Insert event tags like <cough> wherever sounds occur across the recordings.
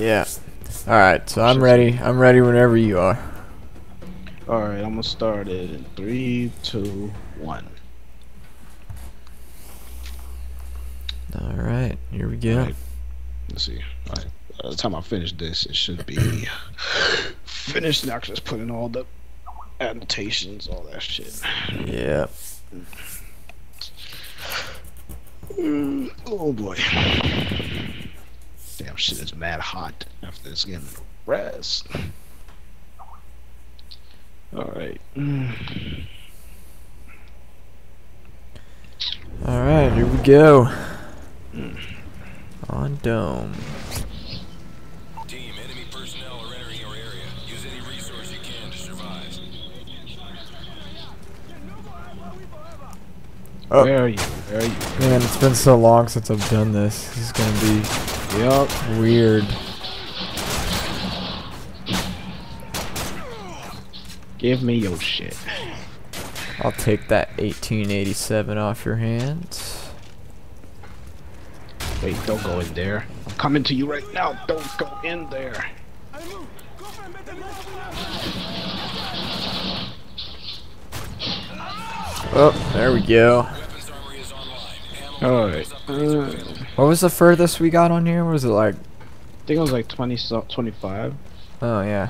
Yeah. All right, so I'm ready. I'm ready whenever you are. All right, I'm gonna start it in three, two, one. All right, here we go. Right. Let's see. All right. By the time I finish this, it should be <sighs> finished. Now just put in all the annotations, all that shit. Yeah. Mm, Oh boy. Damn shit is mad hot after this getting rest. Alright. Mm. All right, here we go. On dome. Team, enemy personnel are entering your area. Use any resource you can to survive. Oh. Where are you? Where are you? Man, it's been so long since I've done this. This is gonna be Yup. weird. Give me your shit. I'll take that 1887 off your hands. Wait, don't go in there. I'm coming to you right now. Don't go in there. Oh, there we go. Weapons armory is online. Ammo Alright. is upgrades are What was the furthest we got on here? Was it like? I think it was like 20, 25. Oh yeah.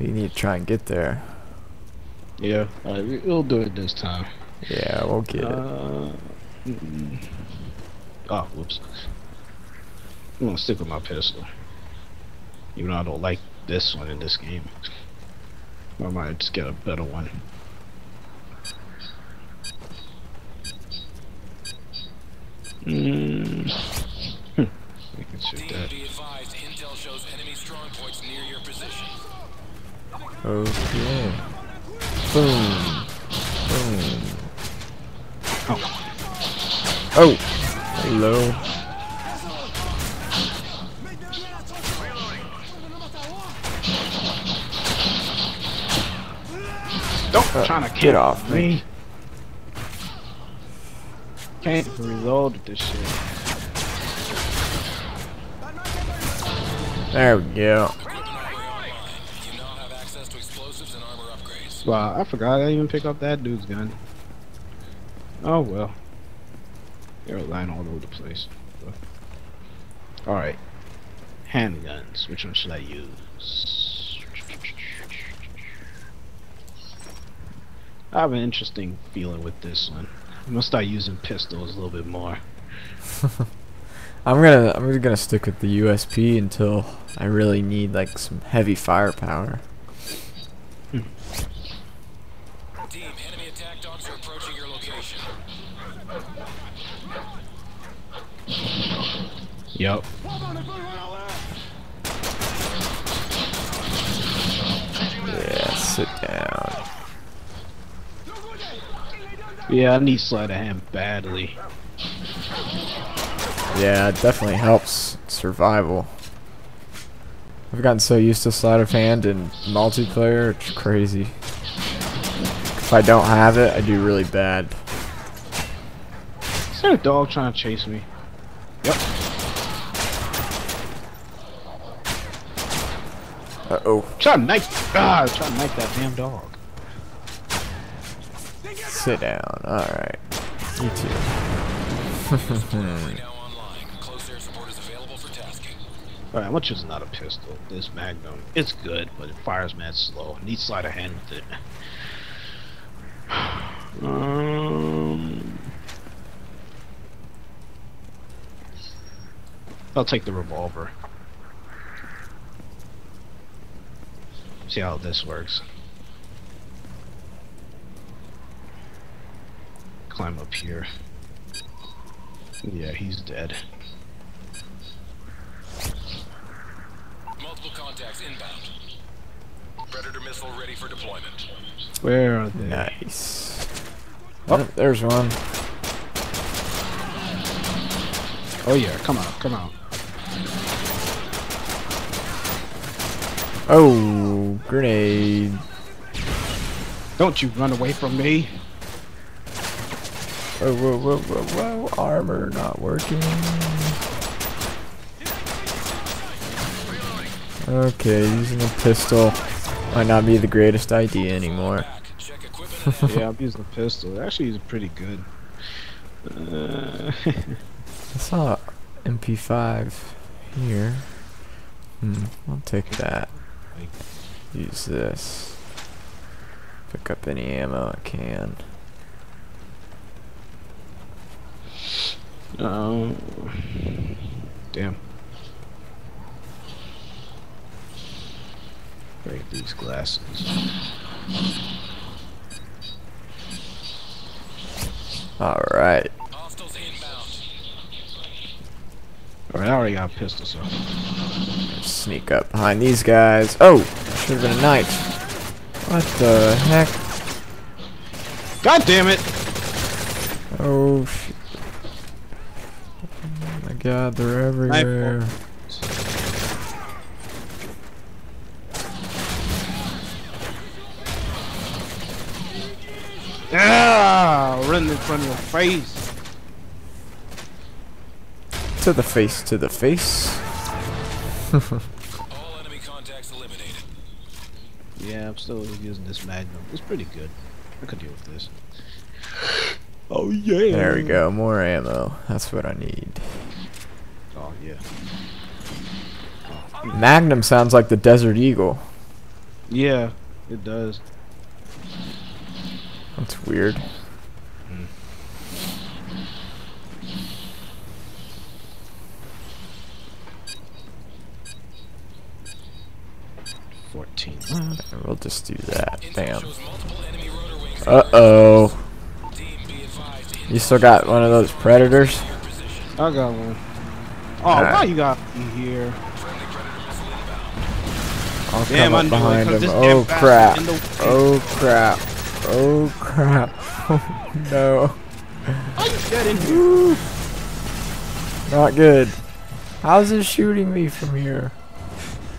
We need to try and get there. Yeah. We'll do it this time. Yeah, we'll get it. Uh, mm, oh, whoops. I'm gonna stick with my pistol. Even though I don't like this one in this game. I might just get a better one. Mm. We can shoot that. be advised, intel shows enemy strong points near your position. Okay. Boom. Boom. Oh, Oh. Hello. don't Uh, trying to get off me. me. Can't reload this shit. There we go. Wow, I forgot I even pick up that dude's gun. Oh well. They're lying all over the place. Alright. Handguns. Which one should I use? I have an interesting feeling with this one. I'm gonna start using pistols a little bit more. <laughs> I'm gonna I'm just gonna stick with the USP until I really need like some heavy firepower. Team, enemy attack dogs are approaching your location. Yup. Yeah, sit down. Yeah, I need sleight of hand badly. Yeah, it definitely helps survival. I've gotten so used to sleight of hand in multiplayer, it's crazy. If I don't have it, I do really bad. Is there a dog trying to chase me? Yep. Uh oh. Try to knife. Ah, try to knife that damn dog. Sit down. Alright. You too. <laughs> Alright, I'm gonna choose another pistol. This Magnum. It's good, but it fires mad slow. Need sleight of hand with it. <sighs> Um, I'll take the revolver. See how this works. Climb up here. Yeah, he's dead. Multiple contacts inbound. Predator missile ready for deployment. Where are they? Nice. Oh, there's one. Oh yeah, come on, come on. Oh, grenade. Don't you run away from me. Whoa, whoa, whoa, whoa, whoa. Armor not working. Okay, using a pistol might not be the greatest idea anymore. Back. Check equipment. yeah, I'm using a pistol. Actually, it's pretty good. Uh, <laughs> I saw MP5 here. Hmm, I'll take that. Use this. Pick up any ammo I can. Um, damn. Break these glasses. Alright. Alright, I already got a pistol, so. Sneak up behind these guys. Oh! Should have been a knight. What the heck? God damn it! Oh, shit. My god, they're everywhere. Ah! Running in front of your face. To the face, to the face. <laughs> All enemy contacts eliminated. Yeah, I'm still using this Magnum. It's pretty good. I could deal with this. Oh yeah. There we go, more ammo. That's what I need. Yeah. Magnum sounds like the Desert Eagle. Yeah, it does. That's weird. Fourteen. We'll just do that. Intel Bam. shows multiple enemy rotor wings. Uh oh. Team, be advised. You still got one of those predators? I got one. Oh, Alright. why you got me here? Friendly predator. I'll Damn, come I up knew it, behind 'cause him. Oh damn bastard crap. Oh crap. Oh crap. <laughs> Oh no. Why you dead in here? <sighs> Not good. How's it shooting me from here?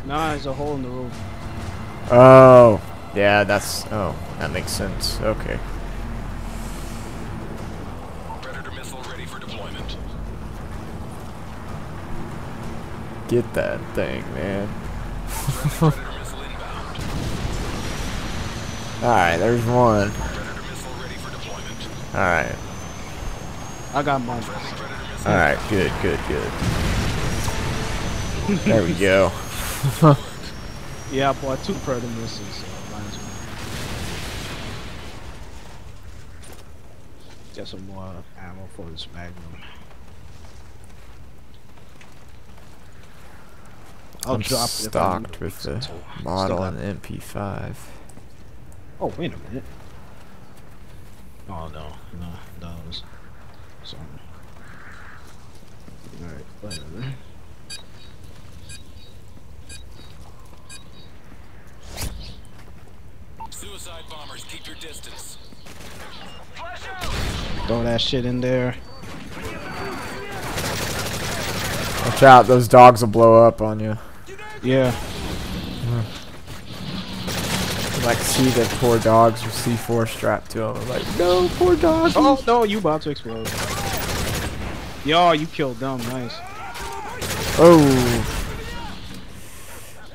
Nah, there's a hole in the roof. Oh. Yeah, that's. Oh, that makes sense. Okay. Predator missile ready for deployment. Get that thing, man. Predator missile inbound. Alright, there's one. Predator missile ready for deployment. Alright. I got mine. Alright, good, good, good. There we go. <laughs> Yeah, I bought two Predator missiles. So might as well. Get some more ammo for this Magnum. I'll I'm drop it if I stocked need with the so model got- and the MP5. Oh, wait a minute. Oh no, no, that was something. Alright, whatever. Suicide bombers, keep your distance. Throw that shit in there. Watch out, those dogs will blow up on you. Yeah. Like, see the poor dogs with C4 strapped to them. I'm like, no, poor dogs. Oh no, you about to explode. Yo, you killed them. Nice. Oh.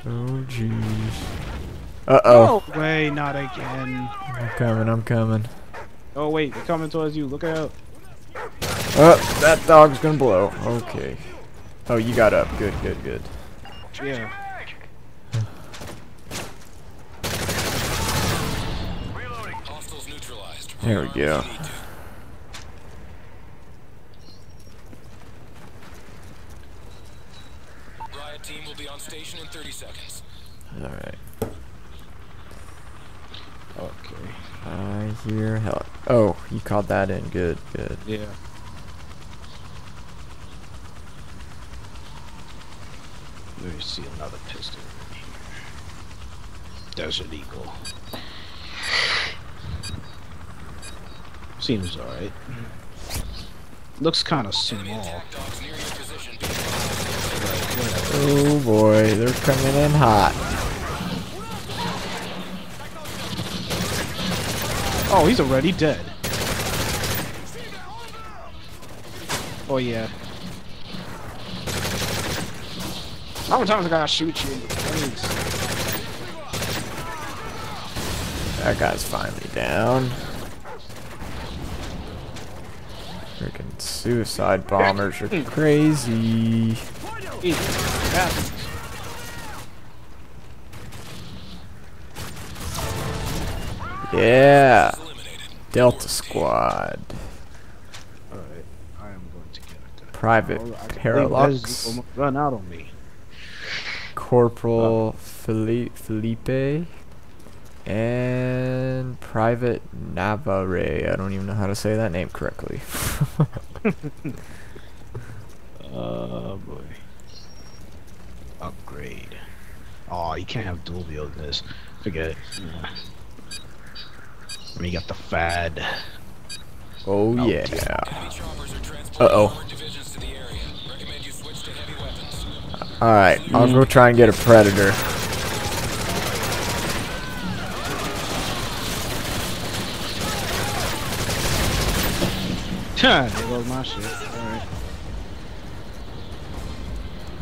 Oh, jeez. Uh oh. No way, not again. I'm coming, I'm coming. Oh wait, they're coming towards you. Look out. Oh, that dog's gonna blow. Okay. Oh, you got up. Good, good, good. Yeah. Hostiles neutralized. There we go. Rearm if you need to. Riot team will be on station in 30 seconds. Alright. Okay. I hear hell. Oh, you called that in. Good, good. Yeah. Let me see another pistol in here. Desert Eagle. Seems alright. Looks kind of small. attack dogs near your position. Be advised. Oh boy, they're coming in hot. Oh, he's already dead. Oh yeah. How many times I gotta shoot you in the face? That guy's finally down. Freaking suicide bombers are <laughs> crazy. Yeah. Yeah. Delta Squad. Alright, I am going to get a Private Parallax. Run out on me. Corporal Fili- Felipe. And Private Navarre. I don't even know how to say that name correctly. <laughs> Oh boy. Upgrade. Oh, you can't have dual wield in this. Forget it. Yeah. I mean, got the FAD. oh, Oh, yeah. Enemy choppers are transporting Uh-oh. armored divisions to the area. Recommend you switch to heavy weapons. Alright, I'll go try and get a Predator. <laughs> my shit. Alright.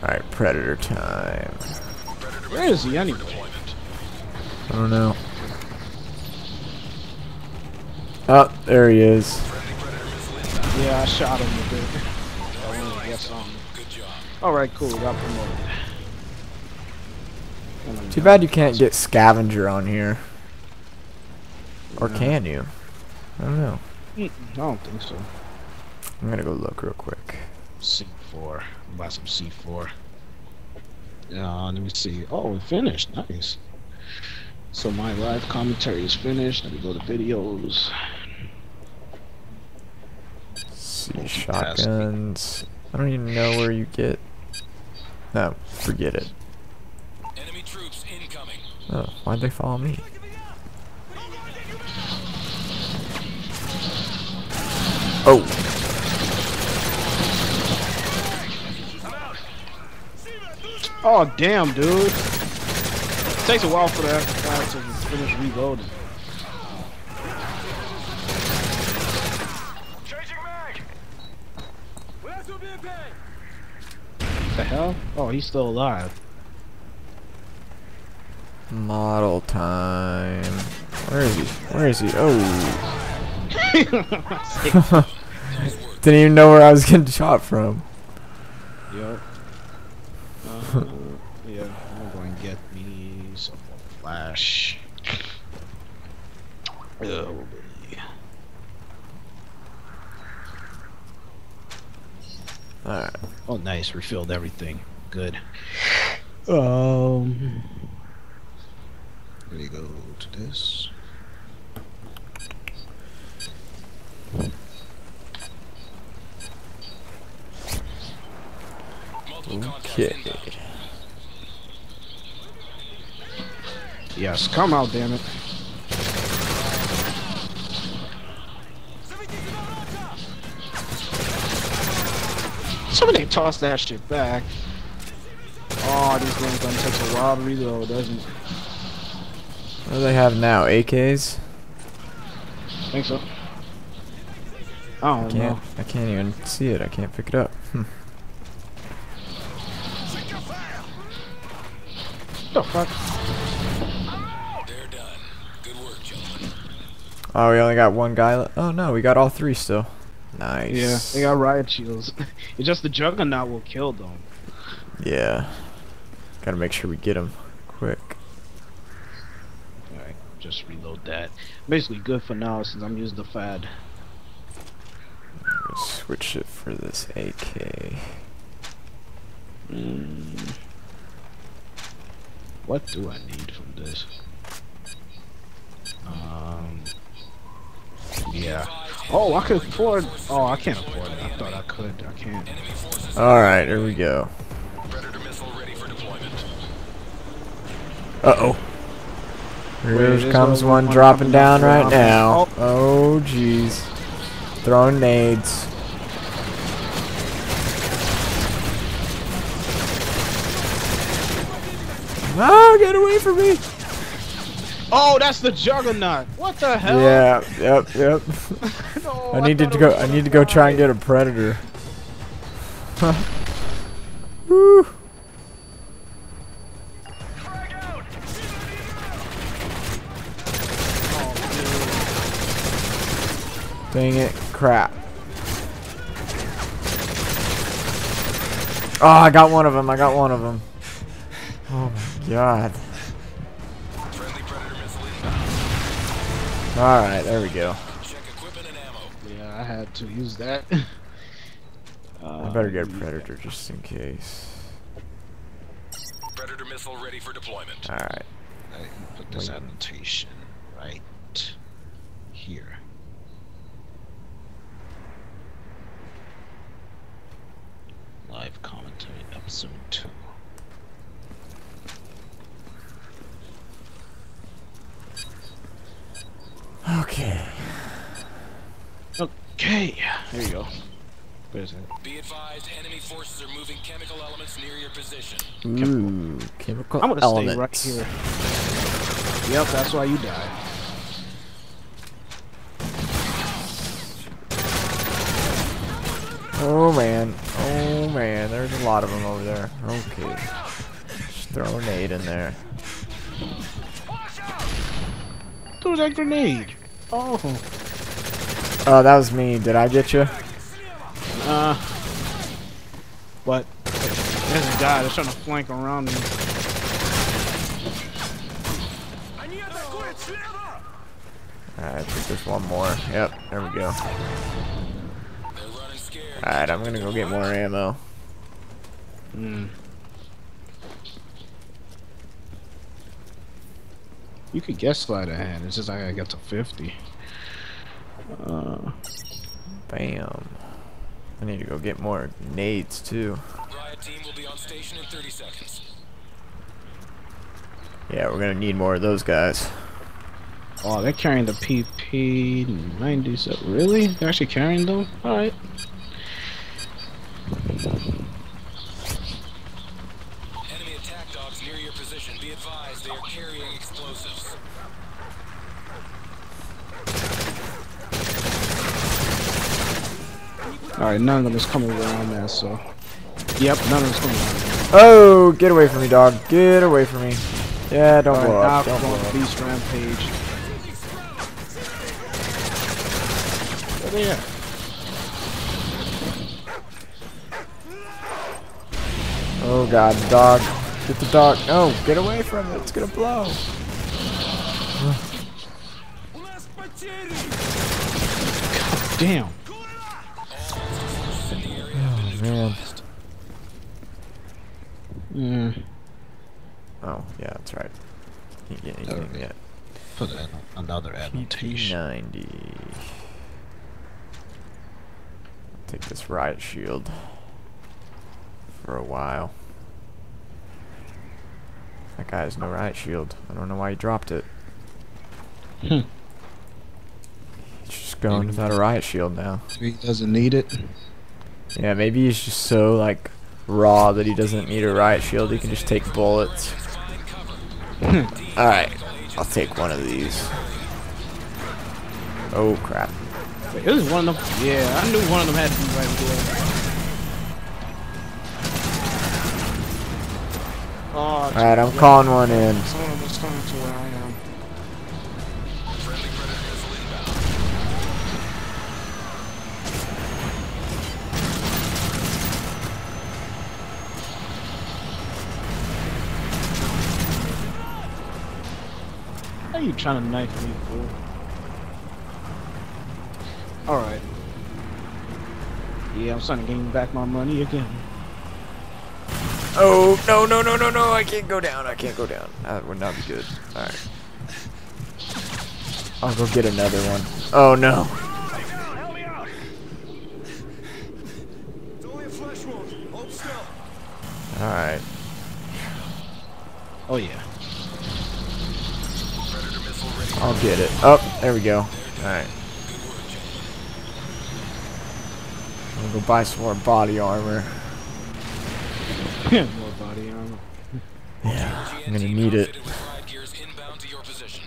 Alright, Predator time. Where is he anyway? I don't know. Oh, there he is. Yeah, I shot him a bit. Alright, cool. Got promoted. Too bad you can't get Scavenger on here. Or No. can you? I don't know. Mm, I don't think so. I'm gonna go look real quick. C4. Buy some C4. Uh, let me see. Oh, it finished. Nice. So my live commentary is finished. Let me go to videos. See shotguns. I don't even know where you get. <laughs> No, forget it. Enemy troops incoming. Oh, why'd they follow me? Oh, Oh, damn, dude. It takes a while for that guy to finish reloading. The hell? Oh, he's still alive. model time. Where is he? Where is he? Oh. <laughs> Didn't even know where I was getting shot from. Yep. Uh, yeah, I'm going to get me some flash. Oh, boy. Alright. Oh, nice. Refilled everything. Good. Um. Let me go to this. Okay. Yes, come out, damn it. Somebody toss that shit back. Oh, this game's gonna take a while to reload, doesn't it? What do they have now? AKs? I Think so. I don't Can't. know. I can't even see it. I can't pick it up. Hmm. The fuck? They're done. Good work, gentlemen. Oh, we only got one guy. Le- oh no, we got all three still. Nice. Yeah, they got riot shields. <laughs> it's just the juggernaut will kill them. Yeah. Gotta make sure we get him quick. Alright, just reload that. Basically good for now since I'm using the FAD. We'll switch it for this AK. Mm. What do I need from this? Um. Yeah. Oh, I could afford. Oh, I can't afford it. I thought I could. I can't. All right, here we go. Predator missile ready for deployment. Uh oh. Here Wait, comes one one dropping coming down right now. Oh jeez. Throwing nades. No, get away from me! Oh, that's the juggernaut. What the hell? Yeah, yep, yep. no, <laughs> I needed I to go I need to go try and get a predator. Woo. Dang it, crap. Oh, I got one of them. I got one of them. Oh my god. Alright, there we go. Check equipment and ammo. Yeah, I had to use that. <laughs> I better get a predator just in case. Predator missile ready for deployment. Alright. I can put this annotation right here. Live commentary, episode 2. Okay. Okay, there you go. Where's it? Be advised, enemy forces are moving chemical elements near your position. Ooh, chemical I'm gonna elements. stay right here. Yep, that's why you died. Oh man. Oh man, there's a lot of them over there. Okay. Just throw a nade in there. Threw that grenade. Oh. Oh, that was me. Did I get you? Uh. What? There's a guy that's trying to flank around me. Alright, I think there's one more. Yep, there we go. They're running scared. Alright, I'm gonna go get more ammo. Hmm. You could guess of hand. It's just I gotta get to 50. Uh, Bam. I need to go get more nades too. Riot team will be on station in 30 seconds. Yeah, we're gonna need more of those guys. oh, they're carrying the PP 97. Really? They're actually carrying them? Alright. Enemy attack dogs near your position. Be advised, they are carrying explosives. Alright, none of them is coming around there, so. Yep, none of them is coming around there. Oh, get away from me, dog. Get away from me. Yeah, don't Alright, blow now up. Don't blow up. Beast Rampage. Where they at? Oh god, dog. Get the dog. No, get away from it. It's gonna blow. Damn. Mm. Oh, yeah, that's right. Can't get anything Okay. yet. Put an, another annotation. PP90. Take this riot shield for a while. That guy has no riot shield. I don't know why he dropped it. Hmm. He's just going without a riot shield now. He doesn't need it. Yeah, maybe he's just so like raw that he doesn't need a riot shield. He can just take bullets. Hmm. Alright, I'll take one of these. Oh crap. Wait, this is one of them. Yeah, I knew one of them had to be right there. Oh, Alright, I'm calling one in. Trying to knife me, fool? Alright. Yeah, I'm starting to gain back my money again. Oh, no, no, no, no, no, I can't go down. I can't go down. That would not be good. Alright. I'll go get another one. Oh no. Hold still. Alright. Oh yeah. Predator missile ready. I'll get it. Oh, there we go. Alright. I'm gonna go buy some more body armor. More body armor. <laughs> Yeah, I'm gonna need it. outfitted with riot gears inbound to your position.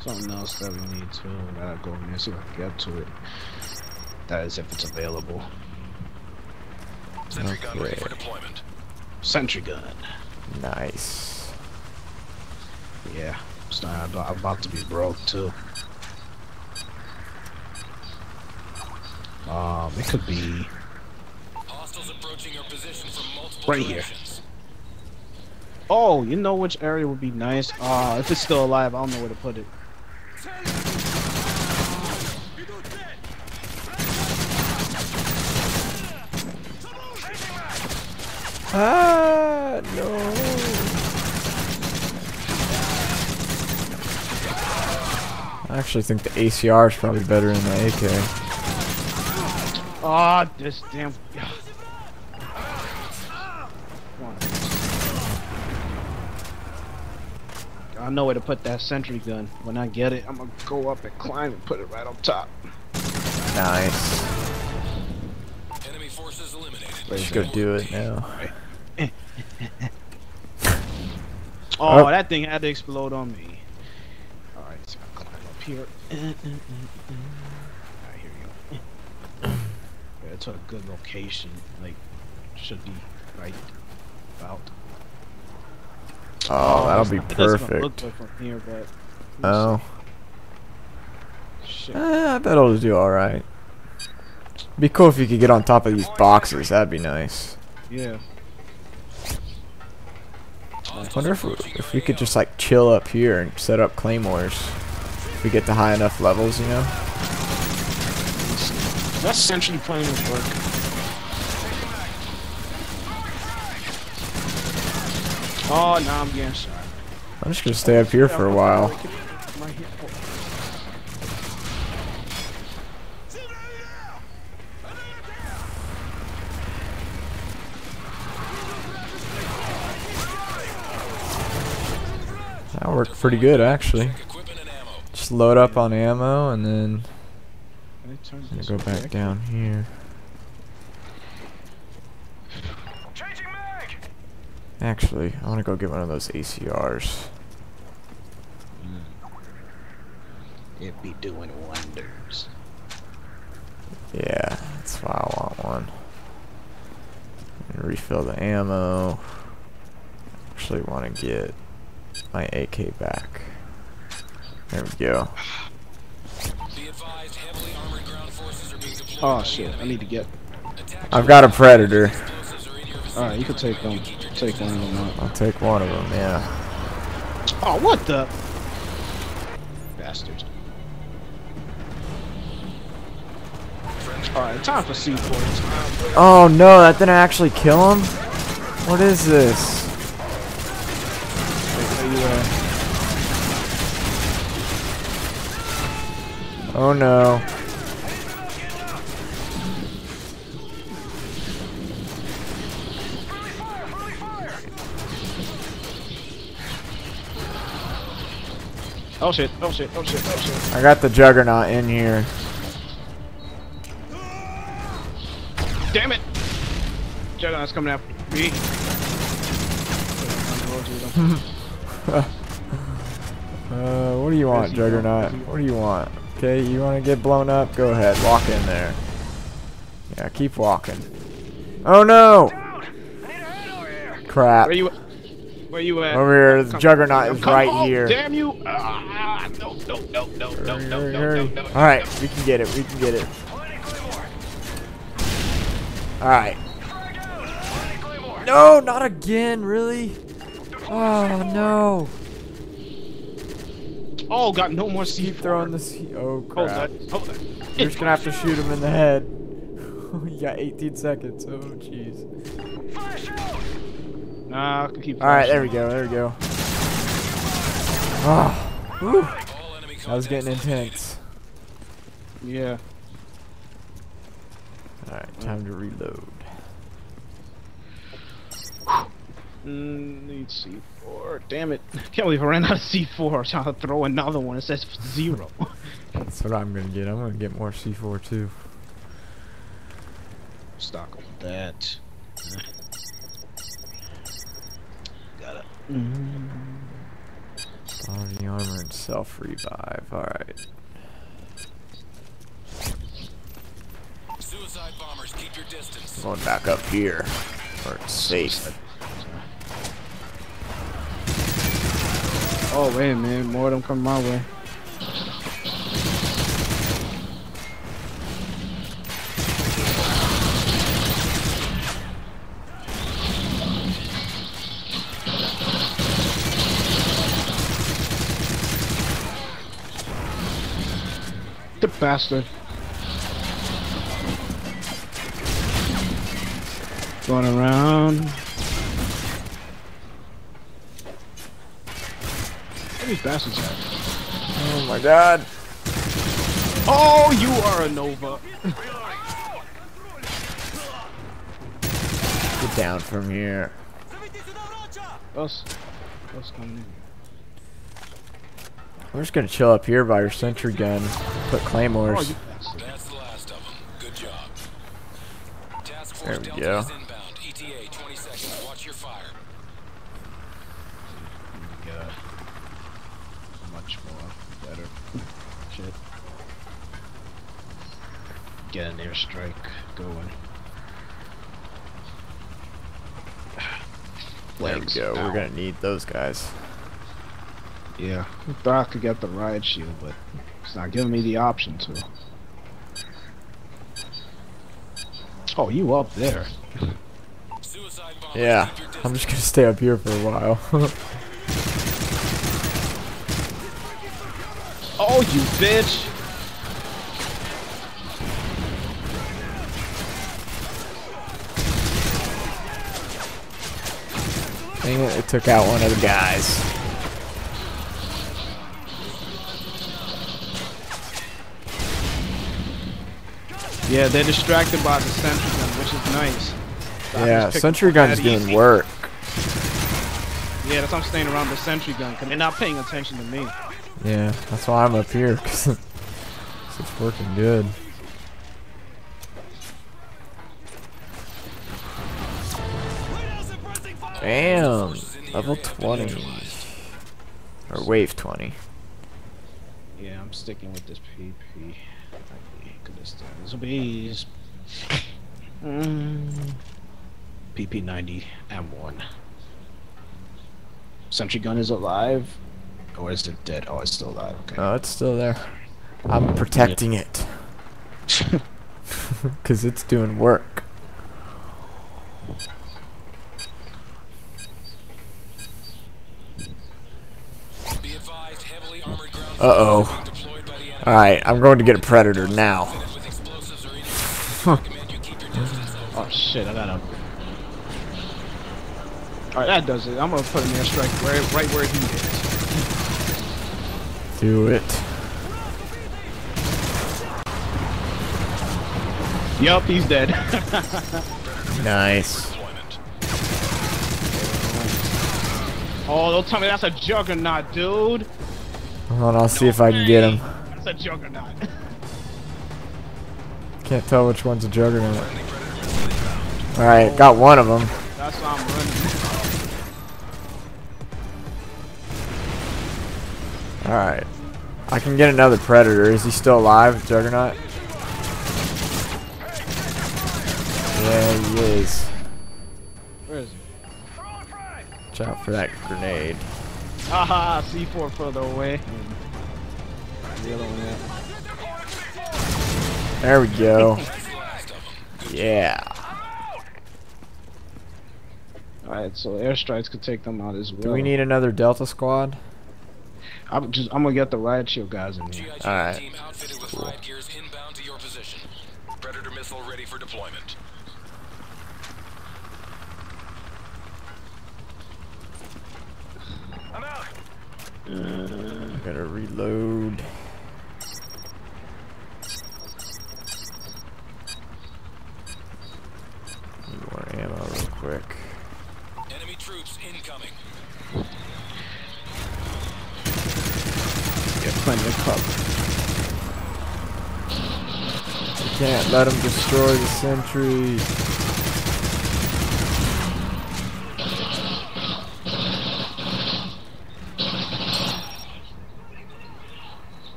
Something else that we need to. I gotta go in there see if I can get to it. That is if it's available. Sentry gun ready for deployment. Sentry gun. Nice. Yeah. I'm I'm about to be broke too. it could be Hostiles approaching your position from multiple Right here. Oh, you know which area would be nice? Ah, if it's still alive, I don't know where to put it. Ah, no. I actually think the ACR is probably better than the AK. Ah, this damn. Come. I know where to put that sentry gun. When I get it, I'm gonna go up and climb and put it right on top. Nice. Enemy forces eliminated. Let's go do it now. <laughs> Oh, Oh. that thing had to explode on me. Alright, so I'll climb up here. Uh, uh, uh, alright, here you go. Yeah, it's a good location. Like, should be right about. Oh, that'll be It doesn't look perfect. here. Oh, Shit. eh, I bet it'll do alright. Be cool if you could get on top of these boxes. That'd be nice. Yeah. I wonder if we, if we could just like chill up here and set up claymores. We get to high enough levels, you know. That's essentially playing would work. Oh, now I'm getting shot. I'm just gonna stay up here for a while. That worked pretty good actually. Equipment and ammo. Just load up on ammo and then Can I turn I'm gonna go back back? down here. Actually, I want to go get one of those ACRs. Hmm. It'd be doing wonders. Yeah, that's why I want one. And refill the ammo. Actually, want to get my AK back. There we go. Be advised, heavily armored ground forces are being deployed. Oh shit, I need to get. I've got a predator. explosives are in your vicinity. Alright, you can take them. Take one of them out. I'll take one of them. Yeah. Oh, what the? Bastards. Alright, time for C4. Oh no, that didn't actually kill him. What is this? Oh no. Oh shit, oh shit, oh shit, oh shit. I got the juggernaut in here. Damn it! Juggernaut's coming after me. <laughs> Uh, what do you want, Juggernaut? What do you want? Okay, you want to get blown up? Go ahead, walk in there. Yeah, keep walking. Oh no! Crap. Where you at? Where you at? Over here, the Juggernaut is right oh, here. Damn you! Ah, no, no, no, no, no, Hurry, no, hurry, no, no, no. Alright, we can get it, we can get it. Alright. No, not again, really? Oh no. Oh, got no more C4. Keep throwing the C. Oh Hold crap. that, hold that. You're just gonna have to shoot him in the head. <laughs> you got 18 seconds. Oh jeez. Nah, I can keep. Alright, there we go, there we go. Whew, that was getting intense. Yeah. Alright, time to reload. Mm, need C4. Damn it. <laughs> Can't believe I ran out of C4. I'm trying to throw another one. It says zero. <laughs> That's what I'm gonna get. I'm gonna get more C4 too. Stock on That. Got it. Body armor and self revive. Alright. Suicide bombers, keep your distance. Going back up here. Where it's safe. Oh, wait, man. More of them coming my way. The bastard. Going around. These bastards at? Oh my god. Oh, you are a Nova. Get down from here. Us. Us coming in. We're just gonna chill up here by your sentry gun. Put Oh, claymores. you bastard. That's the last of them. Good job. Task There we go. is inbound. ETA 20 seconds. Watch your fire. Yeah. Much more better. Shit. Get an airstrike going. <sighs> There we go. Ow. We're gonna need those guys. Yeah, I thought I could get the riot shield, but it's not giving me the option to. Oh, you up there? Yeah. I'm just gonna stay up here for a while. <laughs> Oh, you bitch! Dang it, it took out one of the guys. Yeah, they're distracted by the sentry gun, which is nice. So Yeah, sentry that gun's doing easy. work. Yeah, that's why I'm staying around the sentry gun, because they're not paying attention to me. Yeah, that's why I'm up here, cause <laughs> it's working good. Damn, level 20. Or wave 20. Yeah, I'm sticking with this PP. Goodness, this will be mm, PP90 M1. Sentry gun is alive, or is it dead? Oh, it's still alive. Okay. Oh, it's still there. I'm protecting it. <laughs> <laughs> Cause it's doing work. Be advised, heavily armored ground Uh-oh. forces being deployed by the enemy. Alright, I'm going to get a predator now. With explosives or anything, I recommend you keep your distance. oh shit, I got him. Alright, that does it. I'm gonna put an airstrike right, right where he is. Do it. Yup, he's dead. <laughs> Nice. Oh, don't tell me that's a juggernaut, dude. Hold on, I'll see if I can get him. That's a juggernaut. Can't tell which one's a juggernaut. Alright, got one of them. That's why I'm running. Alright. I can get another predator. Is he still alive, Juggernaut? Yeah, he is. Where is he? Watch out for that grenade. Haha, C4 further away. The other one. There we go. Yeah. Alright, so airstrikes could take them out as well. Do we need another Delta squad? I'm just I'm gonna get the riot shield guys in here. Alright. team outfitted with riot gears inbound to your position. Predator missile ready for deployment. I'm gotta reload. Need more ammo real quick. Enemy troops incoming. Get plenty of cover. Can't let him destroy the sentry.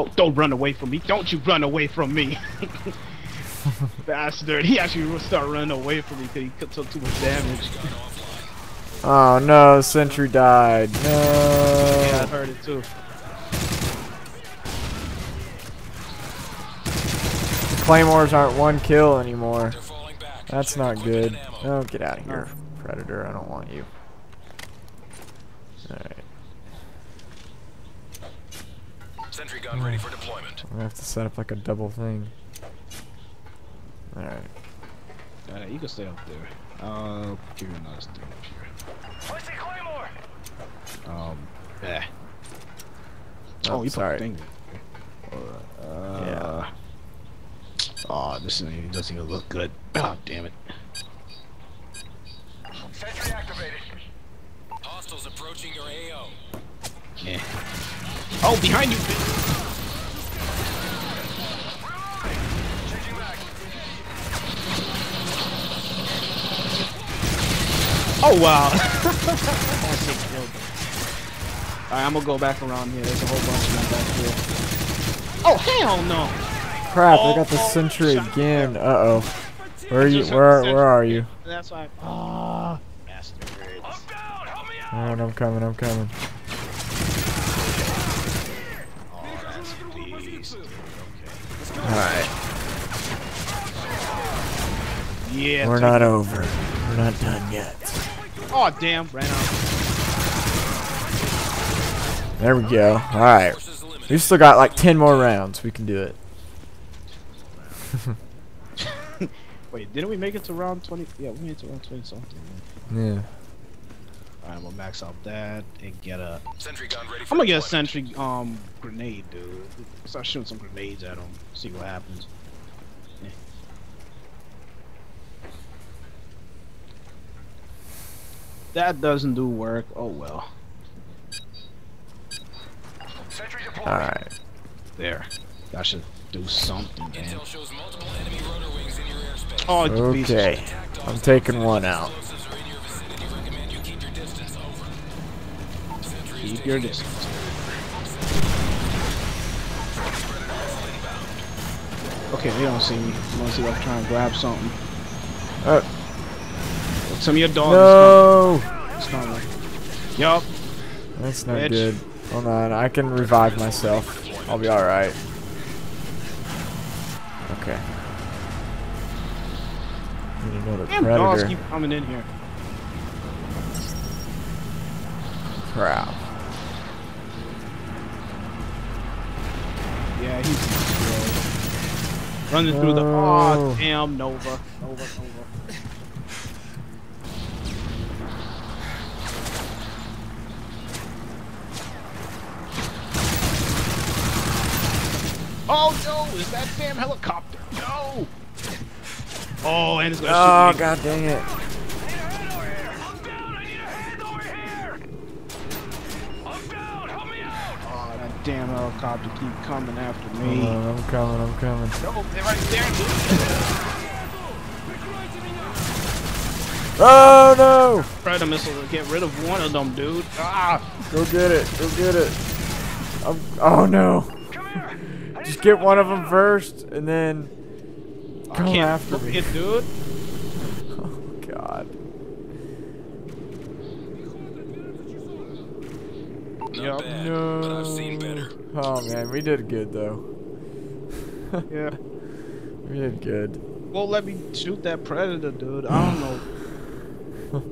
Oh, don't run away from me. Don't you run away from me. <laughs> Bastard. He actually will start running away from me because he took too much damage. Oh no, sentry died. Yeah, I heard it too. Claymores aren't one kill anymore. They're falling back. That's not good. Oh, get out of here, Predator. I don't want you. Alright. Sentry gun ready for deployment. I'm gonna have to set up like a double thing. Alright. Uh, you can stay up there. I'll give you another thing up here. Placing Claymore! Um, eh. Oh, Oh, you sorry. put a thing. Uh, yeah. Oh, this isn't doesn't even look good. Oh, damn it. Sentry activated. Hostiles approaching your AO. Yeah. Oh, behind you! Oh, wow. <laughs> Alright, I'm gonna go back around here. There's a whole bunch of them back here. Oh, hell no! Crap, Oh, I got the oh, sentry again. Uh oh. Where are you? Where Where are you? That's why. Ah, bastards. I'm down! Help me out! Alright, I'm coming. I'm coming. Alright. Yeah. We're not over. We're not done yet. Oh, damn. Ran out. There we go. Alright. We've still got like 10 more rounds. We can do it. <laughs> <laughs> Wait, didn't we make it to round 20? Yeah, we made it to round 20 something. Yeah. Alright, I'm gonna max out that and get a. Sentry gun ready for I'm gonna get a sentry um grenade, dude. Start shooting some grenades at him. See what happens. Yeah. That doesn't do work. Oh well. Sentry deployed. Alright. There. That should do something, man. Shows enemy wings in your. Oh, it's a piece of Okay. I'm taking one out. Keep your distance. Okay, they don't see me. I'm gonna see if I can try and grab something. Oh, Some of your dogs no! is coming. It's coming. Yup. That's not Bitch. good. Hold on. I can revive myself. I'll be alright. Okay. Need another Damn dogs keep coming in here. Crap. Yeah, he's destroyed. Running through the. Oh. Damn, Nova. Nova, Nova. Oh no, is that damn helicopter? No! Oh, and it's gonna Oh, god dang it. Damn helicopter keep coming after me. on, I'm coming, I'm coming. No, they're right there. Oh no! Predator missile to get rid of one of them, dude. Ah! Go get it, go get it. I'm, oh no. Come here! I need Just get one of them first, and then. I Come can't after me. it, dude. Oh god. Not Yup. bad, No. Oh man, we did good though. Yeah. <laughs> We did good. Won't let me shoot that predator, dude. I don't know.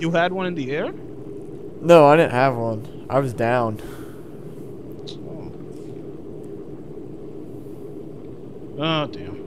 you had one in the air? No, I didn't have one. I was down. Oh, oh damn.